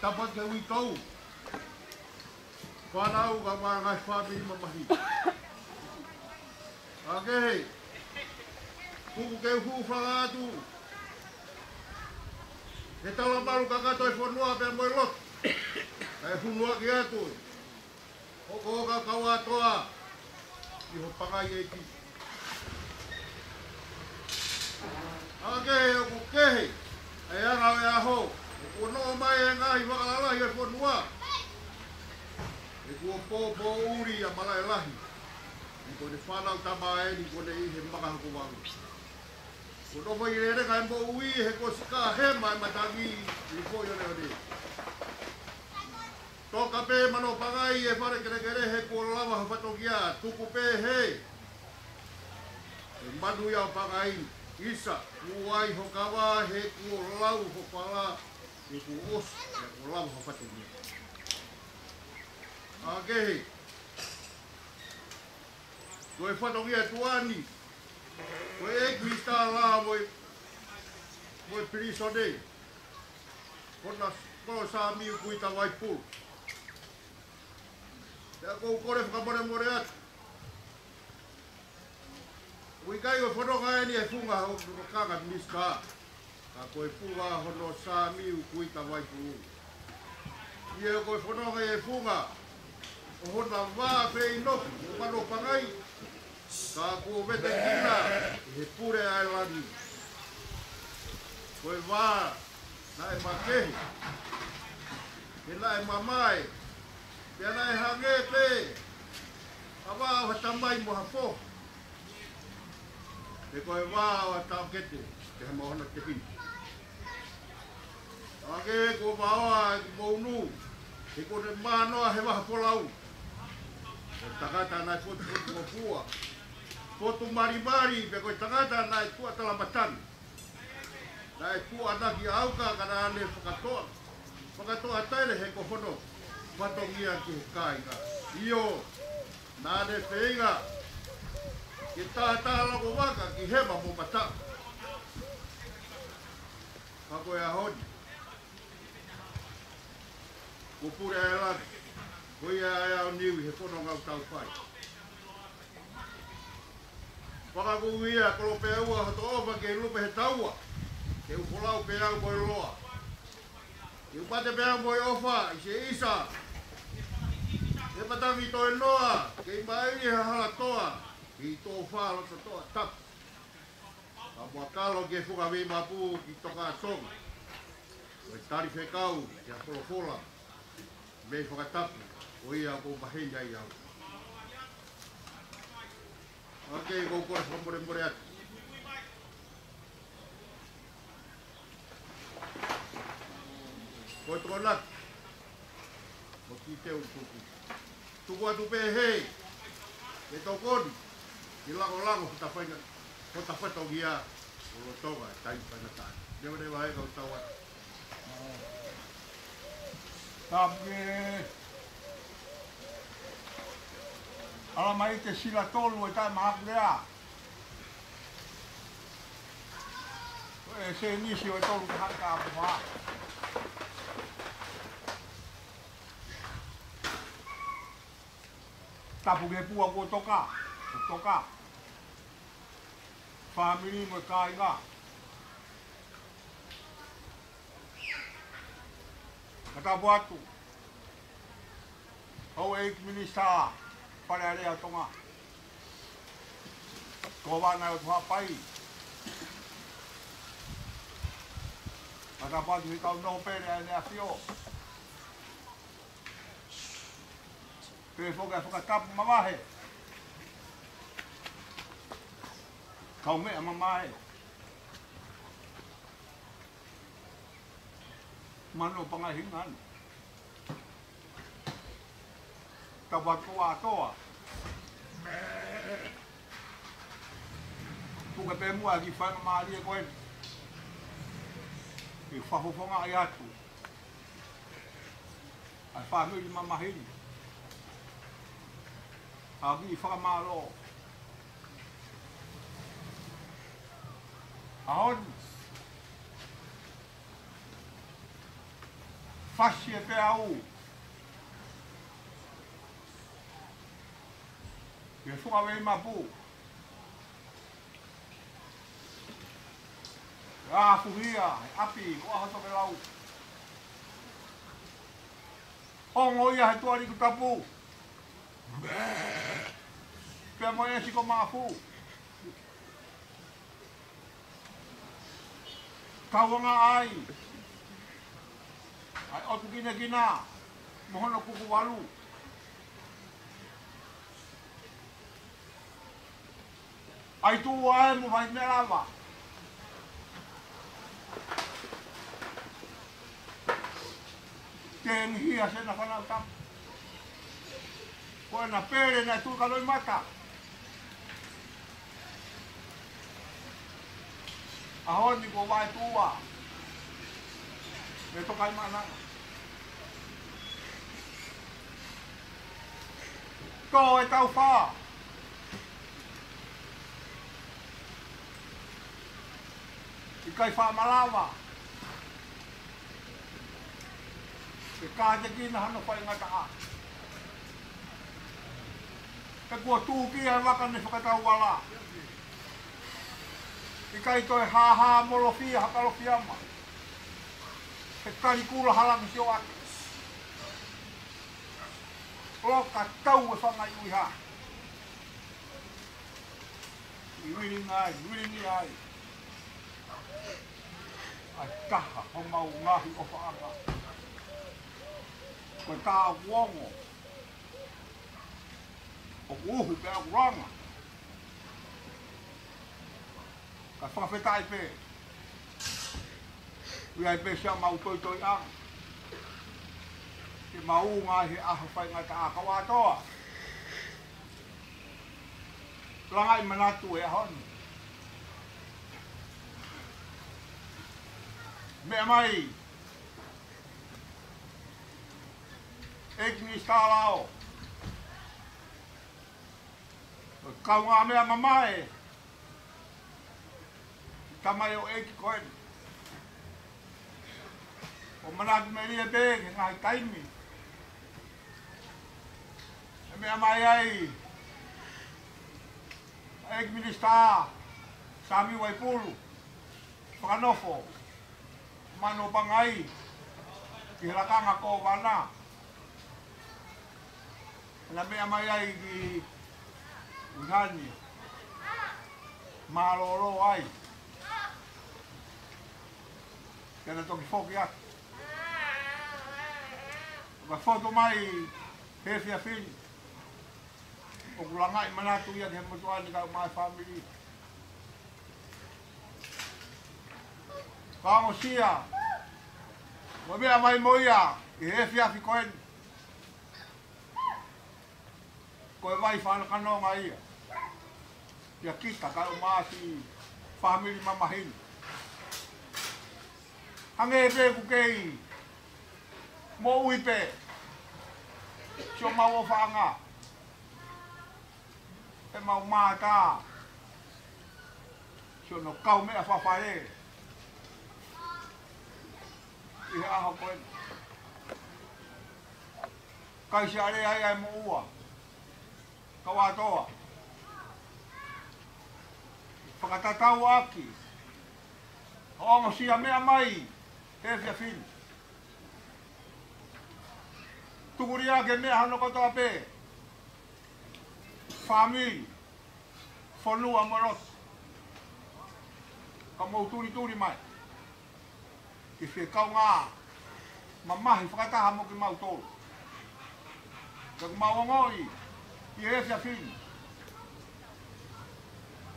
tapa te hui tau. Whanau ka mga ngai whabi mamahi. Ake hei, kuku ke uhu whakaatu. He tala maru ka kato e whanua pia moe lot. Ka e whunua ki atu. Hoko hoka kawa toa. Ki pakai e ki. Ake hei, kuku ke hei. Ai anau e aho ua noa mai e ngāhi whakalalahi e whanua. E kua pōpō uri a malai lahi. I ko te whanau tamā e ni ko te i he makahaku wangu. Ko no mai re reka e mō ui he ko sika he mai matangi i ko i o ne Toka pē mano pangai e whare kere kere he ko lawa ha whatokia. Tuku pē he. E manu iau pangai. Isa, kuai hokawa he ko lau hokawa. Kuai hokawa he ko lau hokawa e ko os e ko lama ho pate mi. Ake hei. Ko e fata ki a tuani. Ko e eki i tā la voi. Ko e piriso nei. Ko na kono sā miu ku i tā wai pūl. Te ako u kore whakamore more atu. Ko i kai o whanonga e ni e funga ho kakat mis kaa a koe pūga hono sā miu kui ta wai pūu. Ie koe whanonga e pūga, o hona wā pei noki o pano pangai, ka koe vete kina he pūre ai lani. Koe wā, na e makehi, he na e mamae, pia na e hange pē, a wā o hatamai moha pō. He koe wā o hatau kete, te hama hona te pini. Ake ko maoa e ki mounu, e ko ne maa noa he waha kolau. E tangata nai koti koti mokua. Koto mari mari, pe koi tangata nai kua talamatan. Nai kua anaki auka kana ane whakatoa. Whakatoa taile he ko hono, patongia ki he kāinga. Iyo, nāne whēinga, ki tātā lako waka ki hema mō mata. Kako e ahoni. Ko pura e lari. Ko ia e au niwi he kono ngau tau pai. Paka ku uia ko lo pe aua hato ova ke lupe he taua. Ke upolau pe au moi loa. Ke upate pe au moi ofa i se isa. He patami toi noa ke ima eri he hala toa. Ki tō whaa lata toa tap. Ka mua kalo ke fuka vima pū ki toka a tōma. Koe tari whekau ke a kola me whakatapu o ia o mahei ai au. Ok, kou kore whamore mure atu. Koe tō lati. Mo ki te un tuku. Tuku atu pe hei. E tō koni. Ki lago lago whutawhaina. Whutawhaina o ngia. O lo tōga e taipa na tāna. Ne wane wae kau tāwa. Oh. Tāpke. Ala mai te sila tolu e tai maha kurea. E se nisi o e tolu te haka apu maha. Tapu ke pua ko toka. Toka. Whaamiri mo kai ngā. Toka. katapu atu. Hau eik minista pare are atonga. Kova nai o tuha pai. Katapu atu hita unno pere ane a fio. Pere foka foka tapu mamahe. Kau me amamahe. Kau me amamahe. mano pangahingan. Tabato atoa. ka pemu agi fan mali e koen. E fahofonga ai atu. Ai fahu ili mamahini. Agi i fra malo. Aonis. fasi e pe au. Ke funga wei ma pu. Ra kuhia, api, ko aha toke lau. Ongo ia he tuari ku tapu. Pea mo e siko maa pu. Kauanga ai. Kauanga ai. Ai o tu kina kina. Mohon aku ku walu. Ai tu ai mu vai nerava. Ten hi a sena fana ta. Ko na pere na tu kalo mata. A honi ko vai tua e to kai mana ko e tau fa i kai fa malawa e ka te ki na hana pai ngata a e kua tūki e waka ne whakatau wala i kai to e ha ha molo fi ha kalo fi ke kari kura hala ni hio ake. O ka tau e whanga i uiha. I uiri ngai, i uiri ni ai. Ai kaha o mau ngahi o whaanga. Koe tā wongo. O uhu pe au ranga. Ka whawhetai pēr we ai pe sha mau toi toi a ke mau nga he a ha fai nga ka ka wa to a la mana tu e hon me mai ek ni sta lao ka nga me mamae Tamayo ek koen o mana te me ria be ke ngai taimi e me amai ai ek minista sami wai pulu pranofo mano pangai ki rakanga ko wana na me amai ai ki ngani maloro ai Kena toki foki aki. Wa foto mai he fia fil. O kulanga i mana tu ya de mo tuan ka mai family. Ka mo sia. Wa be mai mo ya e he fia fi koen. Ko mai fa na kanong ai. Ya kita ka ma si family mamahin. Hangi e pe kukei. Hangi pe mo uipe sio mau o whaanga e mau mātā cho no kau mea whawhae i he aha koe kai se are ai ai mo ua kawa toa whakatatau aki a me a mai, hefia fini tukuri ake me hano kato ape. Fami, fonu amoros. Kamu turi turi mai. Ki fe kau ngā, mamahi whakataha mo ki mau tōru. Kak mawangoi, ki e fia fini.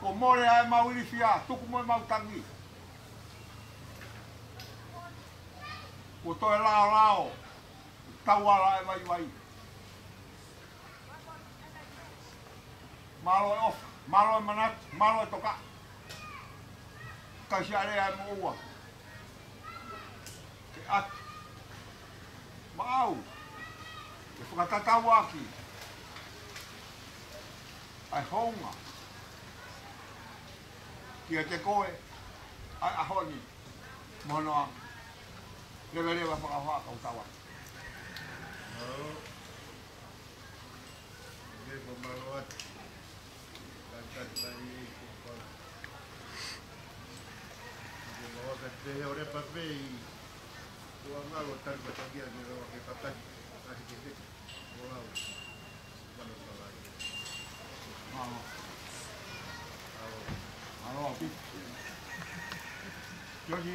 Ko more ae mawiri fia, tuku moe mau tangi. Ko toe lao lao, tauara e vai wai. Malo e ofa, malo e manat, malo e toka. Kaisi area e moua. Ke ati. Ma au. E whakatatau aki. Ai honga. Ki te koe. Ai ahoni. Mono a. Lewe lewe whakawha kautawa. Ai. mau dia kata kumpul orang dia kasih lagi mau mau jadi